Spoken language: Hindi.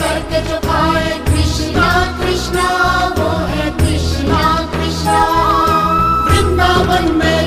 करके जो खाए कृष्णा कृष्णा वो है कृष्णा कृष्णा। वृंदावन में